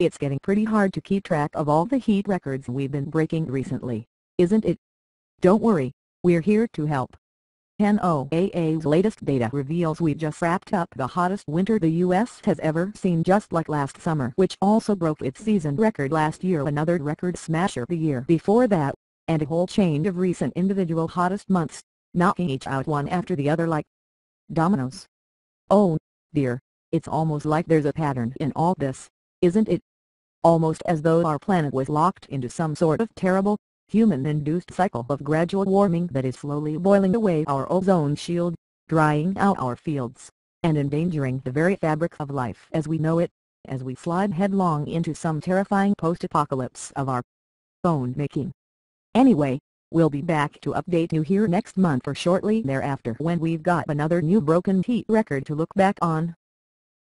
It's getting pretty hard to keep track of all the heat records we've been breaking recently, isn't it? Don't worry, we're here to help. NOAA's latest data reveals we just wrapped up the hottest winter the U.S. has ever seen just like last summer which also broke its season record last year another record smasher the year before that, and a whole chain of recent individual hottest months, knocking each out one after the other like dominoes. Oh, dear, it's almost like there's a pattern in all this, isn't it? Almost as though our planet was locked into some sort of terrible, human-induced cycle of gradual warming that is slowly boiling away our ozone shield, drying out our fields, and endangering the very fabric of life as we know it, as we slide headlong into some terrifying post-apocalypse of our own making. Anyway, we'll be back to update you here next month or shortly thereafter when we've got another new broken heat record to look back on.